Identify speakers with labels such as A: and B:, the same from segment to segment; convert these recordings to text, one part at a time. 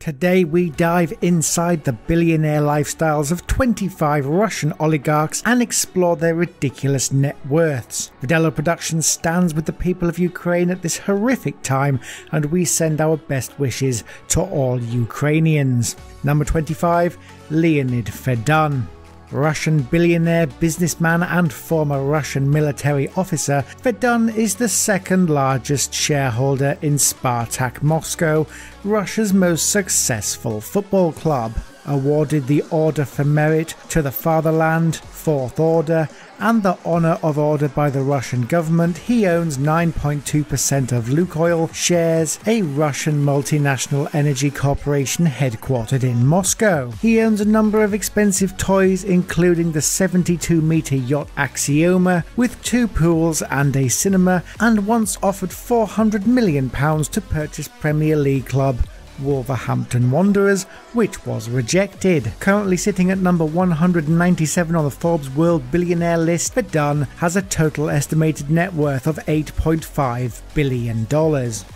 A: Today we dive inside the billionaire lifestyles of 25 Russian oligarchs and explore their ridiculous net worths. Vidello Productions stands with the people of Ukraine at this horrific time and we send our best wishes to all Ukrainians. Number 25 Leonid Fedun. Russian billionaire, businessman, and former Russian military officer, Fedun is the second largest shareholder in Spartak Moscow, Russia's most successful football club. Awarded the Order for Merit to the Fatherland, Fourth Order, and the Honor of Order by the Russian government, he owns 9.2% of Lukoil shares, a Russian multinational energy corporation headquartered in Moscow. He owns a number of expensive toys, including the 72 meter yacht Axioma, with two pools and a cinema, and once offered £400 million to purchase Premier League club Wolverhampton Wanderers, which was rejected. Currently sitting at number 197 on the Forbes World Billionaire list, Fedun has a total estimated net worth of $8.5 billion.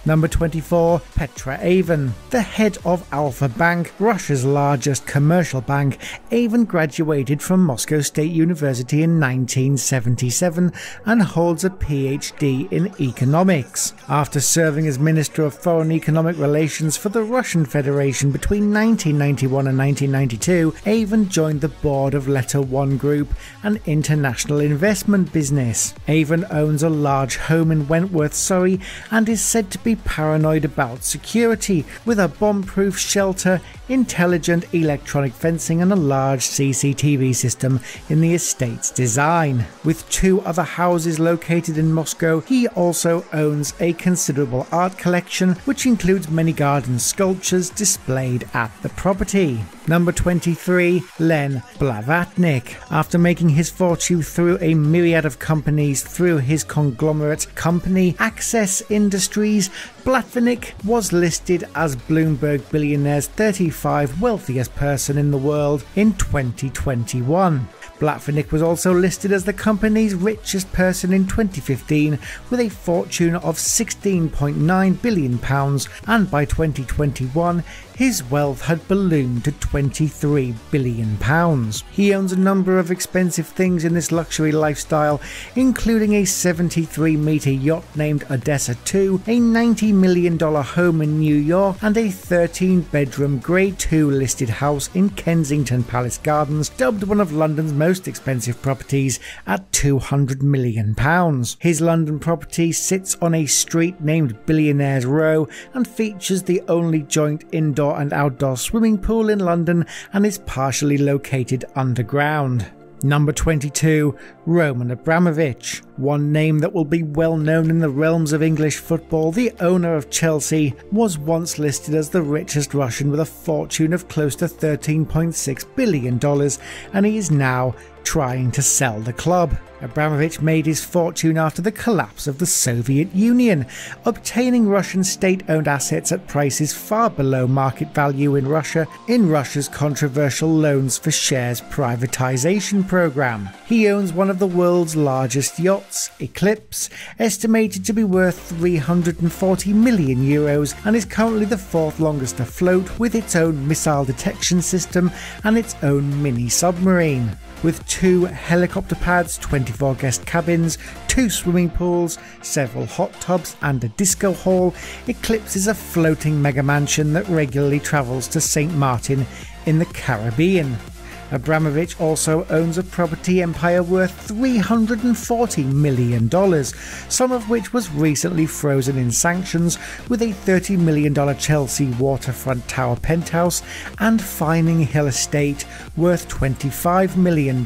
A: Number 24, Petra Aven. The head of Alpha Bank, Russia's largest commercial bank, Aven graduated from Moscow State University in 1977 and holds a PhD in economics. After serving as Minister of Foreign Economic Relations for the Russian Federation between 1991 and 1992, Aven joined the board of Letter One Group, an international investment business. Aven owns a large home in Wentworth, Surrey, and is said to be paranoid about security, with a bomb proof shelter, intelligent electronic fencing, and a large CCTV system in the estate's design. With two other houses located in Moscow, he also owns a considerable art collection, which includes many garden sculptures sculptures displayed at the property. Number 23, Len Blavatnik. After making his fortune through a myriad of companies through his conglomerate company, Access Industries, Blavatnik was listed as Bloomberg Billionaire's 35 wealthiest person in the world in 2021. Blavatnik was also listed as the company's richest person in 2015 with a fortune of £16.9 billion, and by 2021 his wealth had ballooned to £23 billion. He owns a number of expensive things in this luxury lifestyle, including a 73 metre yacht named Odessa 2, a $90 million home in New York, and a 13 bedroom Grade 2 listed house in Kensington Palace Gardens, dubbed one of London's most expensive properties at £200 million. His London property sits on a street named Billionaires Row and features the only joint indoor indoor and outdoor swimming pool in London and is partially located underground. Number 22, Roman Abramovich. One name that will be well known in the realms of English football, the owner of Chelsea, was once listed as the richest Russian with a fortune of close to $13.6 billion, and he is now trying to sell the club. Abramovich made his fortune after the collapse of the Soviet Union, obtaining Russian state owned assets at prices far below market value in Russia in Russia's controversial loans for shares privatization program. He owns one of the world's largest yachts, Eclipse, estimated to be worth 340 million euros and is currently the fourth longest afloat with its own missile detection system and its own mini submarine with two helicopter pads, 24 guest cabins, two swimming pools, several hot tubs, and a disco hall, Eclipse is a floating mega mansion that regularly travels to St. Martin in the Caribbean. Abramovich also owns a property empire worth $340 million, some of which was recently frozen in sanctions, with a $30 million Chelsea waterfront tower penthouse and Fyning Hill estate worth $25 million.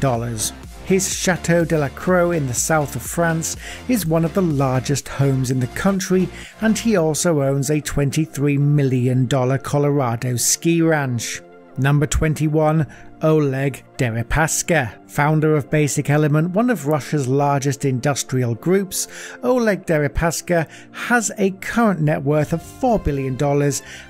A: His Chateau de la Croë in the south of France is one of the largest homes in the country, and he also owns a $23 million Colorado ski ranch. Number 21, Oleg Deripaska. Founder of Basic Element, one of Russia's largest industrial groups, Oleg Deripaska has a current net worth of $4 billion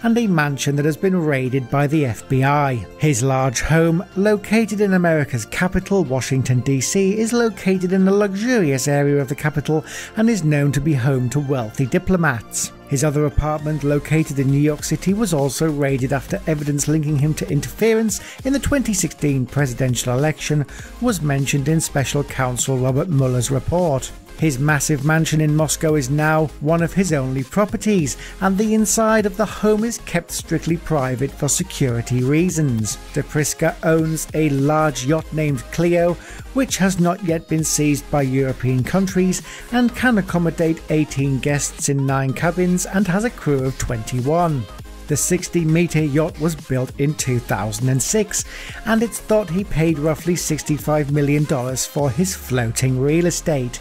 A: and a mansion that has been raided by the FBI. His large home, located in America's capital, Washington, D.C., is located in a luxurious area of the capital and is known to be home to wealthy diplomats. His other apartment, located in New York City, was also raided after evidence linking him to interference in the 2016 presidential election was mentioned in special counsel Robert Mueller's report. His massive mansion in Moscow is now one of his only properties, and the inside of the home is kept strictly private for security reasons. Deripaska owns a large yacht named Clio, which has not yet been seized by European countries and can accommodate 18 guests in 9 cabins and has a crew of 21. The 60 metre yacht was built in 2006, and it's thought he paid roughly $65 million for his floating real estate.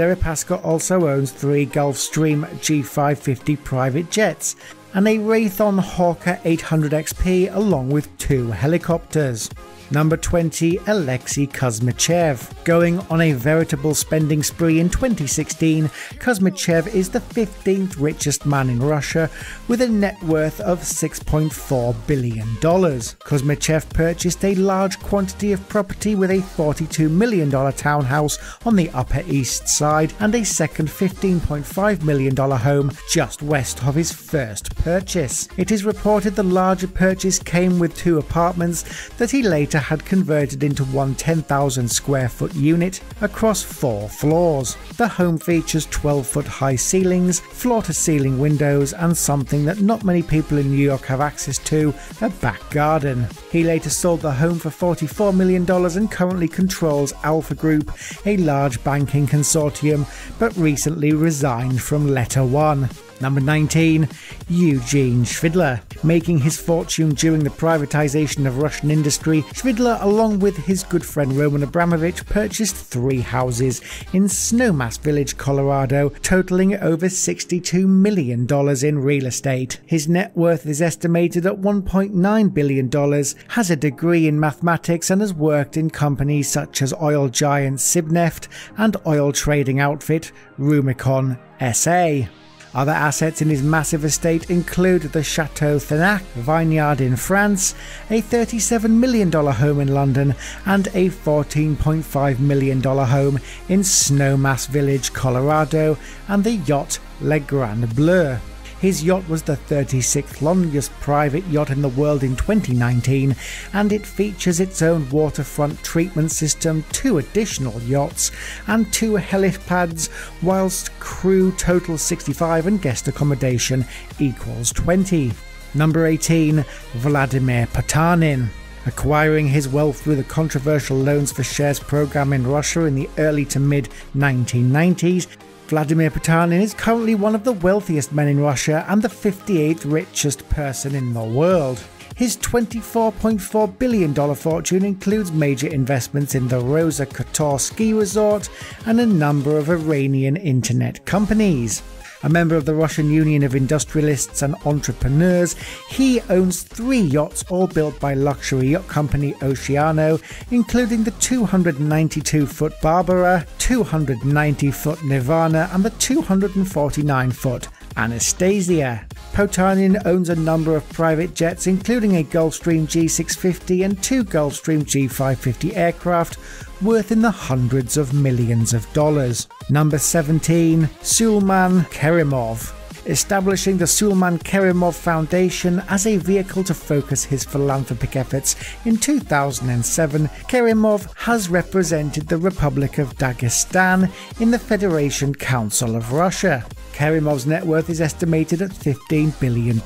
A: Deripaska also owns three Gulfstream G550 private jets and a Raytheon Hawker 800XP along with two helicopters. Number 20, Alexei Kuzmichev. Going on a veritable spending spree in 2016, Kuzmichev is the 15th richest man in Russia with a net worth of $6.4 billion. Kuzmichev purchased a large quantity of property with a $42 million townhouse on the Upper East Side and a second $15.5 million home just west of his first purchase. It is reported the larger purchase came with two apartments that he later had converted into one 10,000 square foot unit across four floors. The home features 12 foot high ceilings, floor to ceiling windows, and something that not many people in New York have access to a back garden. He later sold the home for $44 million and currently controls Alpha Group, a large banking consortium, but recently resigned from Letter One. Number 19, Eugene Shvidler. Making his fortune during the privatization of Russian industry, Shvidler, along with his good friend Roman Abramovich, purchased three houses in Snowmass Village, Colorado, totaling over $62 million in real estate. His net worth is estimated at $1.9 billion, has a degree in mathematics, and has worked in companies such as oil giant Sibneft and oil trading outfit Runicom SA. Other assets in his massive estate include the Chateau Thenac vineyard in France, a $37 million home in London, and a $14.5 million home in Snowmass Village, Colorado, and the yacht Le Grand Bleu. His yacht was the 36th longest private yacht in the world in 2019, and it features its own waterfront treatment system, two additional yachts, and two helipads, whilst crew total 65 and guest accommodation equals 20. Number 18, Vladimir Potanin. Acquiring his wealth through the controversial loans for shares program in Russia in the early to mid 1990s, Vladimir Putin is currently one of the wealthiest men in Russia and the 58th richest person in the world. His $24.4 billion fortune includes major investments in the Rosa Khutor ski resort and a number of Iranian internet companies. A member of the Russian Union of Industrialists and Entrepreneurs, he owns three yachts, all built by luxury yacht company Oceanco, including the 292 foot Barbara, 290 foot Nirvana, and the 249 foot Anastasia. Potanin owns a number of private jets, including a Gulfstream G650 and two Gulfstream G550 aircraft, worth in the hundreds of millions of dollars. Number 17, Suleyman Kerimov establishing the Suleyman Kerimov Foundation as a vehicle to focus his philanthropic efforts. In 2007, Kerimov has represented the Republic of Dagestan in the Federation Council of Russia. Kerimov's net worth is estimated at $15 billion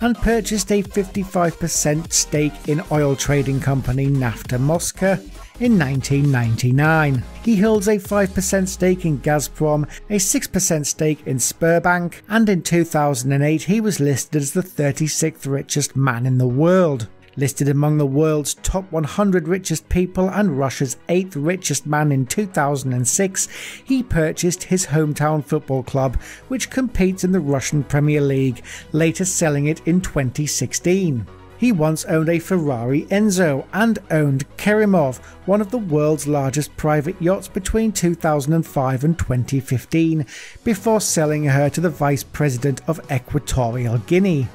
A: and purchased a 55% stake in oil trading company Nafta Moscow in 1999. He holds a 5% stake in Gazprom, a 6% stake in Sberbank, and in 2008 he was listed as the 36th richest man in the world. Listed among the world's top 100 richest people and Russia's 8th richest man in 2006, he purchased his hometown football club, which competes in the Russian Premier League, later selling it in 2016. He once owned a Ferrari Enzo and owned Kerimov, one of the world's largest private yachts between 2005 and 2015, before selling her to the Vice President of Equatorial Guinea.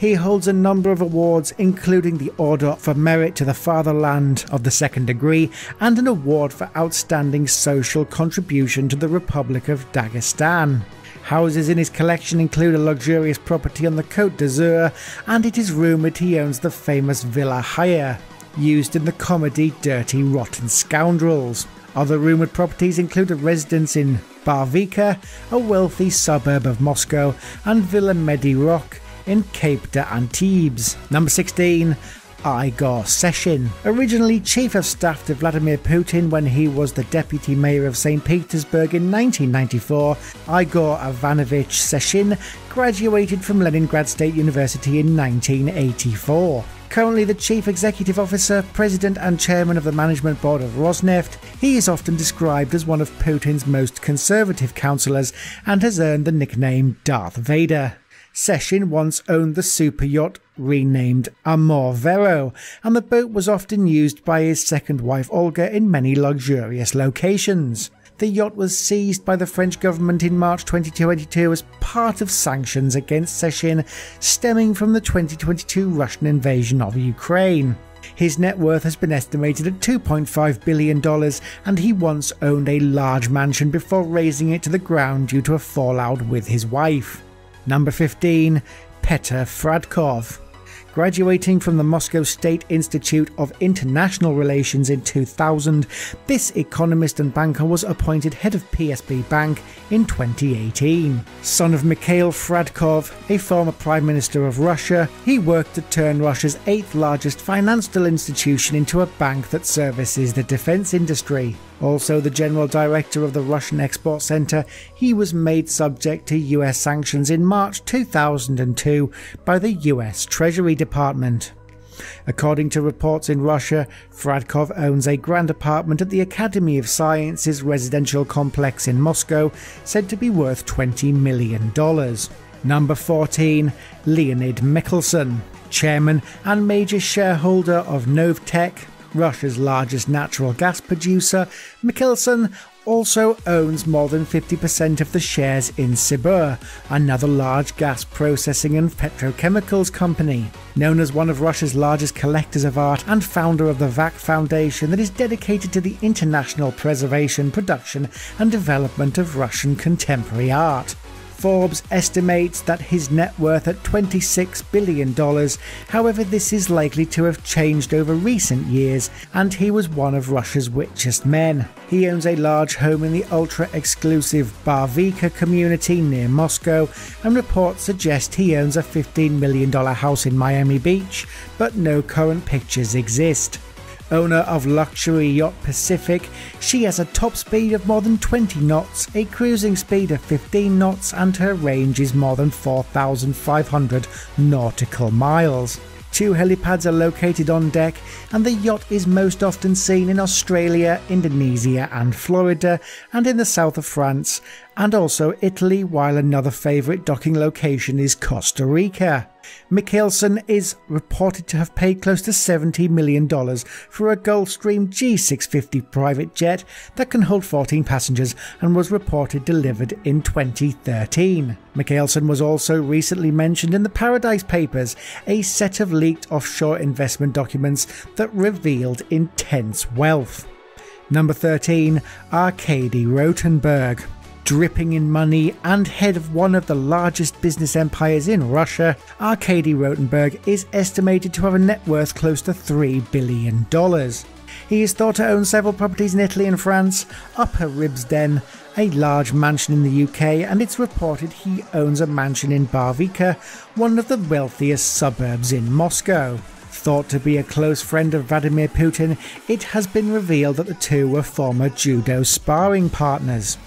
A: He holds a number of awards, including the Order for Merit to the Fatherland of the Second Degree and an award for Outstanding Social Contribution to the Republic of Dagestan. Houses in his collection include a luxurious property on the Côte d'Azur, and it is rumoured he owns the famous Villa Haya, used in the comedy Dirty Rotten Scoundrels. Other rumoured properties include a residence in Barvikha, a wealthy suburb of Moscow, and Villa Medirock in Cape d'Antibes. Number 16. Igor Sechin. Originally chief of staff to Vladimir Putin when he was the deputy mayor of St. Petersburg in 1994, Igor Ivanovich Sechin graduated from Leningrad State University in 1984. Currently the Chief Executive Officer, President, and Chairman of the Management Board of Rosneft, he is often described as one of Putin's most conservative councillors and has earned the nickname Darth Vader. Sechin once owned the super yacht renamed Amor Vero, and the boat was often used by his second wife Olga in many luxurious locations. The yacht was seized by the French government in March 2022 as part of sanctions against Sechin stemming from the 2022 Russian invasion of Ukraine. His net worth has been estimated at $2.5 billion, and he once owned a large mansion before razing it to the ground due to a fallout with his wife. Number 15, Petr Fradkov. Graduating from the Moscow State Institute of International Relations in 2000, this economist and banker was appointed head of PSB Bank in 2018. Son of Mikhail Fradkov, a former Prime Minister of Russia, he worked to turn Russia's eighth largest financial institution into a bank that services the defense industry. Also, the general director of the Russian Export Center, he was made subject to US sanctions in March 2002 by the US Treasury Department. According to reports in Russia, Fradkov owns a grand apartment at the Academy of Sciences residential complex in Moscow, said to be worth $20 million. Number 14, Leonid Mikhelson, chairman and major shareholder of Novatek, Russia's largest natural gas producer, Mikhelson also owns more than 50% of the shares in Sibur, another large gas processing and petrochemicals company. Known as one of Russia's largest collectors of art and founder of the VAK Foundation that is dedicated to the international preservation, production, and development of Russian contemporary art. Forbes estimates that his net worth at $26 billion. However, this is likely to have changed over recent years, and he was one of Russia's richest men. He owns a large home in the ultra exclusive Barvikha community near Moscow, and reports suggest he owns a $15 million house in Miami Beach, but no current pictures exist owner of luxury yacht Pacific, she has a top speed of more than 20 knots, a cruising speed of 15 knots, and her range is more than 4,500 nautical miles. Two helipads are located on deck, and the yacht is most often seen in Australia, Indonesia, and Florida, and in the south of France, and also Italy, while another favourite docking location is Costa Rica. Mikhelson is reported to have paid close to $70 million for a Gulfstream G650 private jet that can hold 14 passengers and was reported delivered in 2013. Mikhelson was also recently mentioned in the Paradise Papers, a set of leaked offshore investment documents that revealed intense wealth. Number 13, Arkady Rotenberg dripping in money and head of one of the largest business empires in Russia, Arkady Rotenberg is estimated to have a net worth close to $3 billion. He is thought to own several properties in Italy and France, Upper Ribsden, a large mansion in the UK, and it's reported he owns a mansion in Barvikha, one of the wealthiest suburbs in Moscow. Thought to be a close friend of Vladimir Putin, it has been revealed that the two were former judo sparring partners.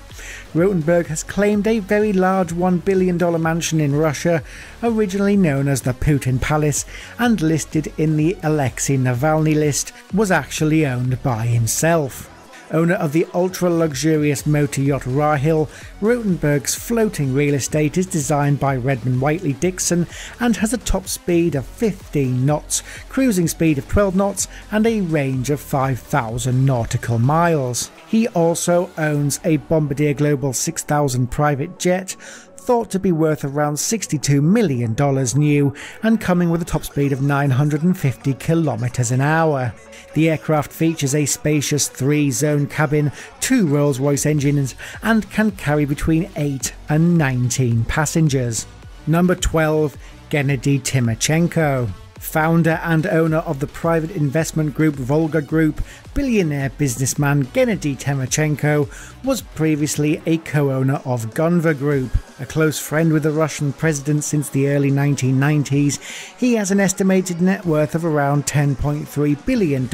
A: Rotenberg has claimed a very large $1 billion mansion in Russia, originally known as the Putin Palace and listed in the Alexei Navalny list, was actually owned by himself. Owner of the ultra luxurious motor yacht Rahil, Rotenberg's floating real estate is designed by Redman Whiteley Dixon and has a top speed of 15 knots, cruising speed of 12 knots, and a range of 5,000 nautical miles. He also owns a Bombardier Global 6000 private jet, thought to be worth around $62 million new and coming with a top speed of 950 kilometers an hour. The aircraft features a spacious three zone cabin, two Rolls Royce engines, and can carry between 8 and 19 passengers. Number 12 Gennady Timchenko founder and owner of the private investment group Volga Group, billionaire businessman Gennady Timchenko was previously a co owner of Gunvor Group. A close friend with the Russian president since the early 1990s, he has an estimated net worth of around $10.3 billion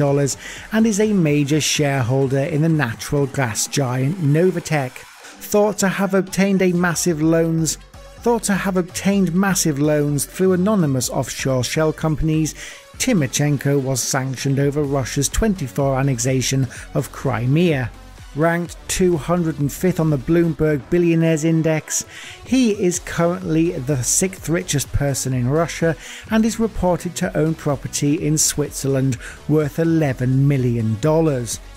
A: and is a major shareholder in the natural gas giant Novatek. Thought to have obtained a massive loans thought to have obtained massive loans through anonymous offshore shell companies, Timchenko was sanctioned over Russia's 24 annexation of Crimea. Ranked 205th on the Bloomberg Billionaires Index, he is currently the sixth richest person in Russia and is reported to own property in Switzerland worth $11 million.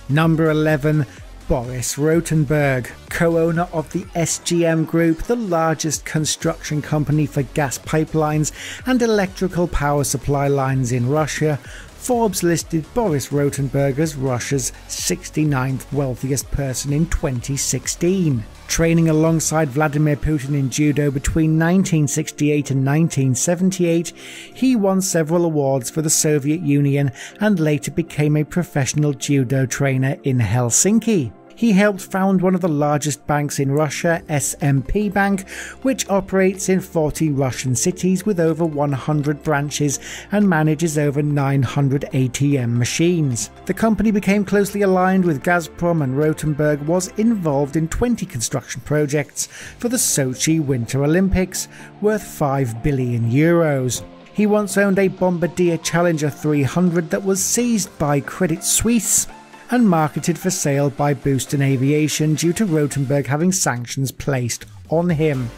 A: Number 11, Boris Rotenberg, co owner of the SGM Group, the largest construction company for gas pipelines and electrical power supply lines in Russia, Forbes listed Boris Rotenberg as Russia's 69th wealthiest person in 2016. Training alongside Vladimir Putin in judo between 1968 and 1978, he won several awards for the Soviet Union and later became a professional judo trainer in Helsinki. He helped found one of the largest banks in Russia, SMP Bank, which operates in 40 Russian cities with over 100 branches and manages over 900 ATM machines. The company became closely aligned with Gazprom and Rotenberg was involved in 20 construction projects for the Sochi Winter Olympics worth 5 billion euros. He once owned a Bombardier Challenger 300 that was seized by Credit Suisse and marketed for sale by Boston Aviation due to Rotenberg having sanctions placed on him.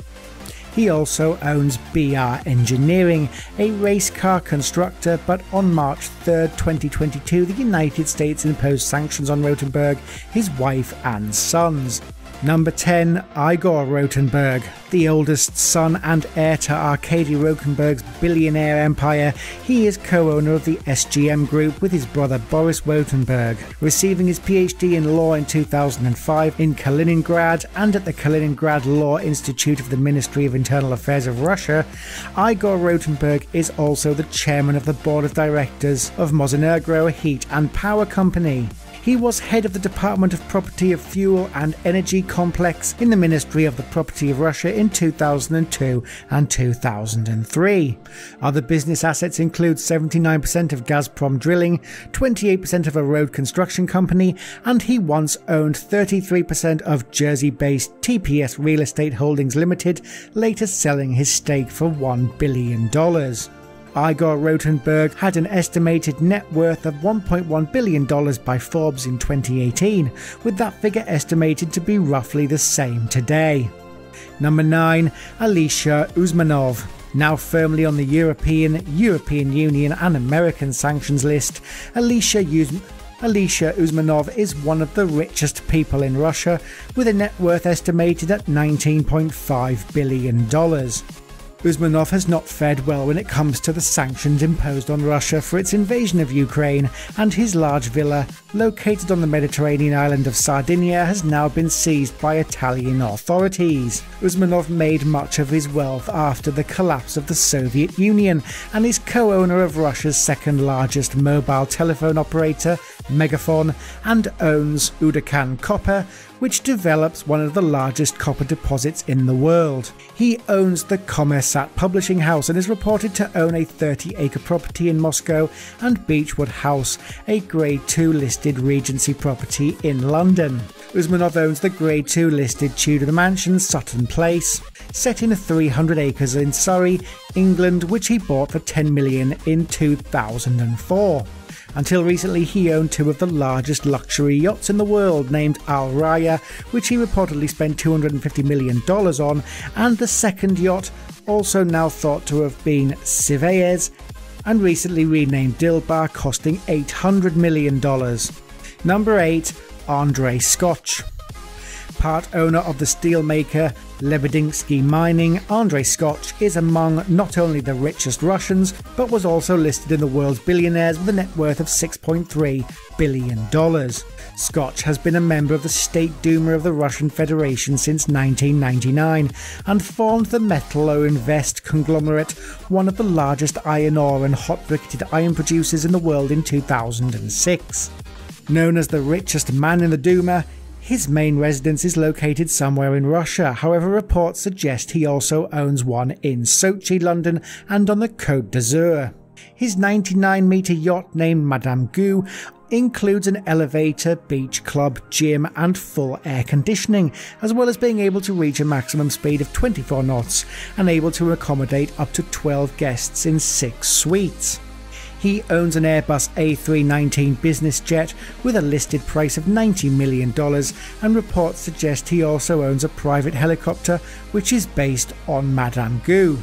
A: He also owns BR Engineering, a race car constructor, but on March 3, 2022, the United States imposed sanctions on Rotenberg, his wife, and sons. Number 10, Igor Rotenberg, the oldest son and heir to Arkady Rotenberg's billionaire empire. He is co owner of the SGM Group with his brother Boris Rotenberg. Receiving his PhD in law in 2005 in Kaliningrad and at the Kaliningrad Law Institute of the Ministry of Internal Affairs of Russia, Igor Rotenberg is also the chairman of the board of directors of Mozenegro Heat and Power Company. He was head of the Department of Property of Fuel and Energy Complex in the Ministry of the Property of Russia in 2002 and 2003. Other business assets include 79% of Gazprom Drilling, 28% of a road construction company, and he once owned 33% of Jersey based TPS Real Estate Holdings Limited, later selling his stake for $1 billion. Igor Rotenberg had an estimated net worth of $1.1 billion by Forbes in 2018, with that figure estimated to be roughly the same today. Number 9. Alicia Usmanov. Now firmly on the European, European Union and American sanctions list, Alicia Usmanov Alisher Usmanov is one of the richest people in Russia, with a net worth estimated at $19.5 billion. Usmanov has not fared well when it comes to the sanctions imposed on Russia for its invasion of Ukraine, and his large villa, located on the Mediterranean island of Sardinia, has now been seized by Italian authorities. Usmanov made much of his wealth after the collapse of the Soviet Union and is co owner of Russia's second largest mobile telephone operator, Megafon, and owns Udokan Copper, which develops one of the largest copper deposits in the world. He owns the Kommersant publishing house and is reported to own a 30 acre property in Moscow and Beechwood House, a Grade 2 listed Regency property in London. Usmanov owns the Grade 2 listed Tudor mansion Sutton Place, set in 300 acres in Surrey, England, which he bought for 10 million in 2004. Until recently, he owned two of the largest luxury yachts in the world, named Al Raya, which he reportedly spent $250 million on, and the second yacht, also now thought to have been Civeyes, and recently renamed Dilbar, costing $800 million. Number 8, Andrei Skoch. Part owner of the steelmaker Lebedinsky Mining, Andrei Skoch is among not only the richest Russians, but was also listed in the world's billionaires with a net worth of $6.3 billion. Skoch has been a member of the State Duma of the Russian Federation since 1999 and formed the Metalloinvest conglomerate, one of the largest iron ore and hot briquetted iron producers in the world in 2006. Known as the richest man in the Duma, his main residence is located somewhere in Russia, however, reports suggest he also owns one in Sochi, London, and on the Côte d'Azur. His 99 metre yacht named Madame Gu includes an elevator, beach club, gym, and full air conditioning, as well as being able to reach a maximum speed of 24 knots and able to accommodate up to 12 guests in six suites. He owns an Airbus A319 business jet with a listed price of $90 million, and reports suggest he also owns a private helicopter which is based on Madame Gu.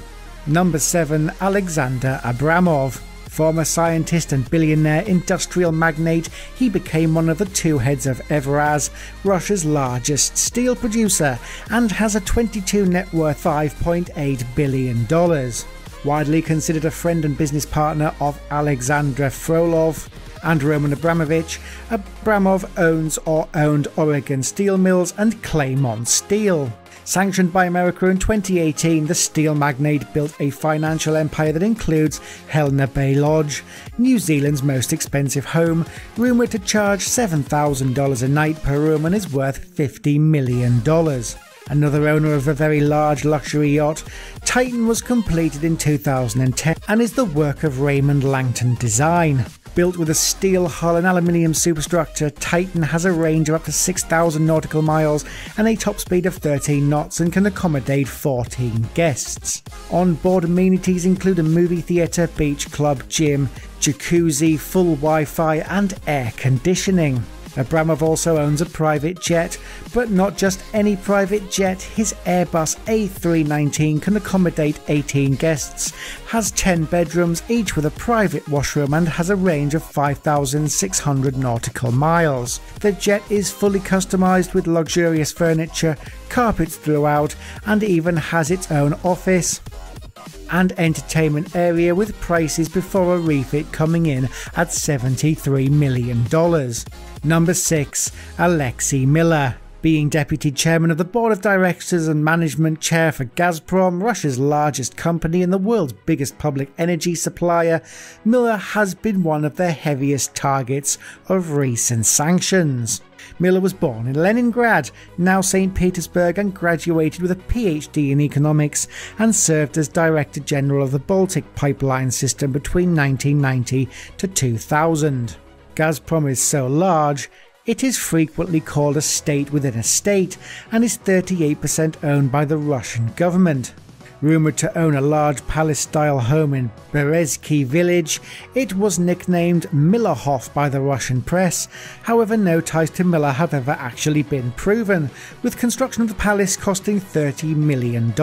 A: Number 7 Alexander Abramov. Former scientist and billionaire industrial magnate, he became one of the two heads of Evraz, Russia's largest steel producer, and has a 22 net worth $5.8 billion widely considered a friend and business partner of Alexandra Frolov and Roman Abramovich, Abramov owns or owned Oregon Steel Mills and Claymont Steel. Sanctioned by America in 2018, the steel magnate built a financial empire that includes Helena Bay Lodge, New Zealand's most expensive home, rumoured to charge $7,000 a night per room and is worth $50 million. Another owner of a very large luxury yacht, Titan was completed in 2010 and is the work of Reymond Langton Design. Built with a steel hull and aluminium superstructure, Titan has a range of up to 6,000 nautical miles and a top speed of 13 knots and can accommodate 14 guests. On board amenities include a movie theatre, beach club, gym, jacuzzi, full Wi Fi, and air conditioning. Abramov also owns a private jet, but not just any private jet. His Airbus A319 can accommodate 18 guests, has 10 bedrooms, each with a private washroom, and has a range of 5,600 nautical miles. The jet is fully customized with luxurious furniture, carpets throughout, and even has its own office and entertainment area with prices before a refit coming in at $73 million. Number 6. Alexei Miller. Being deputy chairman of the board of directors and management chair for Gazprom, Russia's largest company and the world's biggest public energy supplier, Miller has been one of the heaviest targets of recent sanctions. Miller was born in Leningrad, now St. Petersburg, and graduated with a PhD in economics and served as Director General of the Baltic Pipeline System between 1990 to 2000. Gazprom is so large, it is frequently called a state within a state and is 38% owned by the Russian government. Rumoured to own a large palace style home in Berezki village, it was nicknamed Millerhof by the Russian press. However, no ties to Miller have ever actually been proven, with construction of the palace costing $30 million.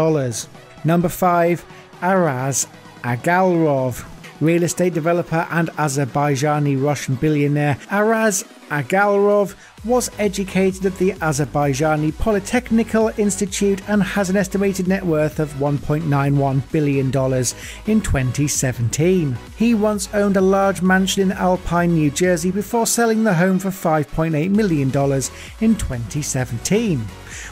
A: Number 5 Aras Agalarov real estate developer and Azerbaijani Russian billionaire Aras Agalarov was educated at the Azerbaijani Polytechnical Institute and has an estimated net worth of $1.91 billion in 2017. He once owned a large mansion in Alpine, New Jersey before selling the home for $5.8 million in 2017.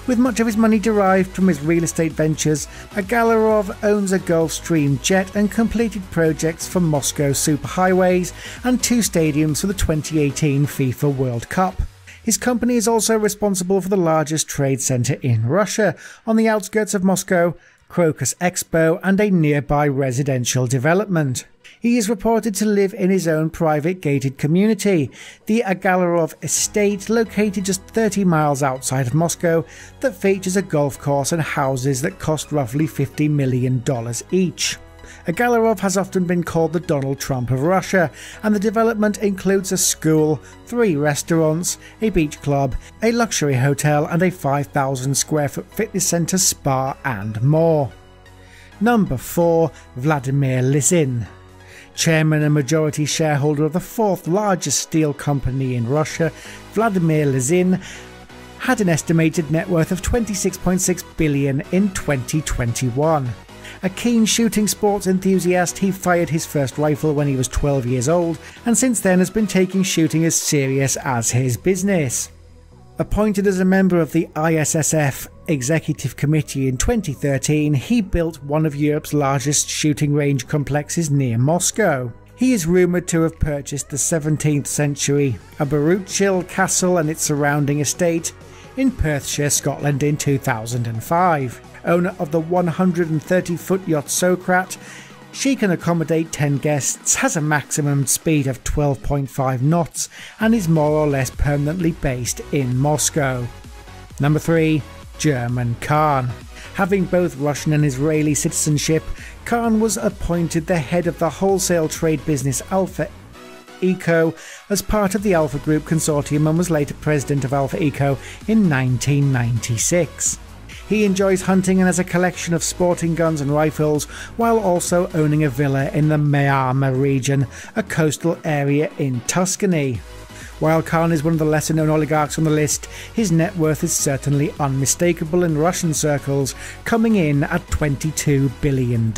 A: With much of his money derived from his real estate ventures, Agalarov owns a Gulfstream jet and completed projects for Moscow superhighways and two stadiums for the 2018 FIFA World Cup. His company is also responsible for the largest trade center in Russia, on the outskirts of Moscow, Crocus Expo, and a nearby residential development. He is reported to live in his own private gated community, the Agalarov Estate, located just 30 miles outside of Moscow, that features a golf course and houses that cost roughly $50 million each. Agalarov has often been called the Donald Trump of Russia, and the development includes a school, three restaurants, a beach club, a luxury hotel, and a 5,000 square foot fitness centre, spa, and more. Number 4 Vladimir Lisin. Chairman and majority shareholder of the fourth largest steel company in Russia, Vladimir Lisin had an estimated net worth of 26.6 billion in 2021. A keen shooting sports enthusiast, he fired his first rifle when he was 12 years old and since then has been taking shooting as serious as his business. Appointed as a member of the ISSF Executive Committee in 2013, he built one of Europe's largest shooting range complexes near Moscow. He is rumoured to have purchased the 17th century Aberuchill Castle and its surrounding estate in Perthshire, Scotland in 2005 owner of the 130 foot yacht Sokrat. She can accommodate 10 guests, has a maximum speed of 12.5 knots, and is more or less permanently based in Moscow. Number 3. German Khan. Having both Russian and Israeli citizenship, Khan was appointed the head of the wholesale trade business Alpha Eco as part of the Alpha Group consortium and was later president of Alpha Eco in 1996. He enjoys hunting and has a collection of sporting guns and rifles, while also owning a villa in the Maremma region, a coastal area in Tuscany. While Khan is one of the lesser known oligarchs on the list, his net worth is certainly unmistakable in Russian circles, coming in at $22 billion.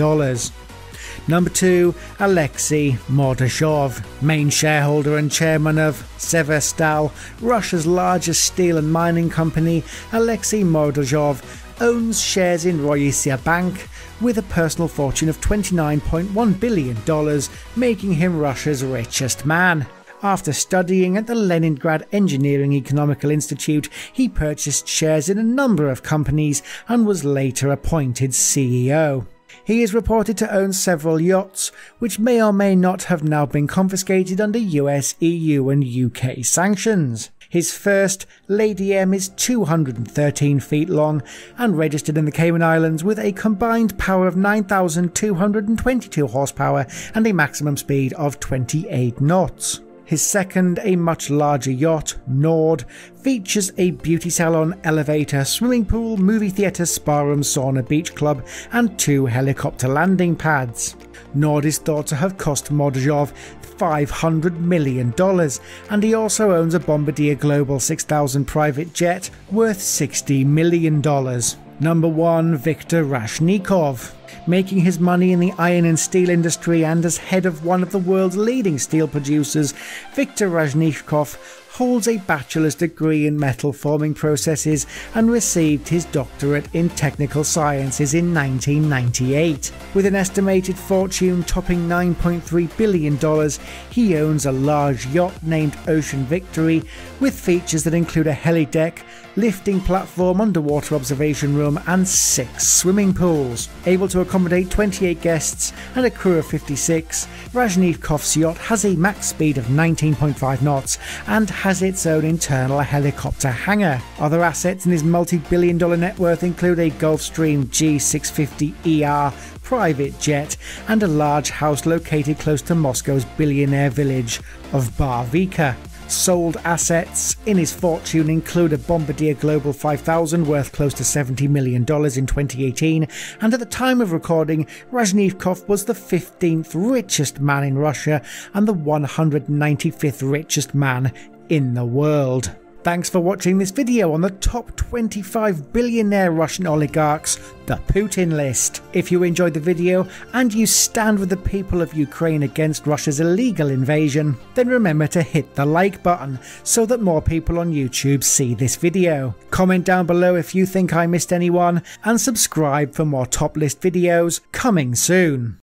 A: Number 2, Alexei Mordashov, main shareholder and chairman of Severstal, Russia's largest steel and mining company. Alexei Mordashov owns shares in Rossiya Bank with a personal fortune of $29.1 billion, making him Russia's richest man. After studying at the Leningrad Engineering Economical Institute, he purchased shares in a number of companies and was later appointed CEO. He is reported to own several yachts, which may or may not have now been confiscated under US, EU, and UK sanctions. His first, Lady M, is 213 feet long and registered in the Cayman Islands with a combined power of 9,222 horsepower and a maximum speed of 28 knots. His second, a much larger yacht, Nord, features a beauty salon, elevator, swimming pool, movie theatre, spa room, sauna, beach club, and two helicopter landing pads. Nord is thought to have cost Mordashov $500 million, and he also owns a Bombardier Global 6000 private jet worth $60 million. Number 1 Viktor Rashnikov making his money in the iron and steel industry and as head of one of the world's leading steel producers, Viktor Rashnikov holds a bachelor's degree in metal forming processes and received his doctorate in technical sciences in 1998. With an estimated fortune topping $9.3 billion, he owns a large yacht named Ocean Victory with features that include a heli deck, lifting platform, underwater observation room, and six swimming pools. Able to accommodate 28 guests and a crew of 56, Rashnikov's yacht has a max speed of 19.5 knots and has has its own internal helicopter hangar. Other assets in his multi billion dollar net worth include a Gulfstream G650ER private jet and a large house located close to Moscow's billionaire village of Barvikha. Sold assets in his fortune include a Bombardier Global 5000 worth close to $70 million in 2018, and at the time of recording, Rashnikov was the 15th richest man in Russia and the 195th richest man in the world. Thanks for watching this video on the top 25 billionaire Russian oligarchs, the Putin list. If you enjoyed the video and you stand with the people of Ukraine against Russia's illegal invasion, then remember to hit the like button so that more people on YouTube see this video. Comment down below if you think I missed anyone and subscribe for more top list videos coming soon.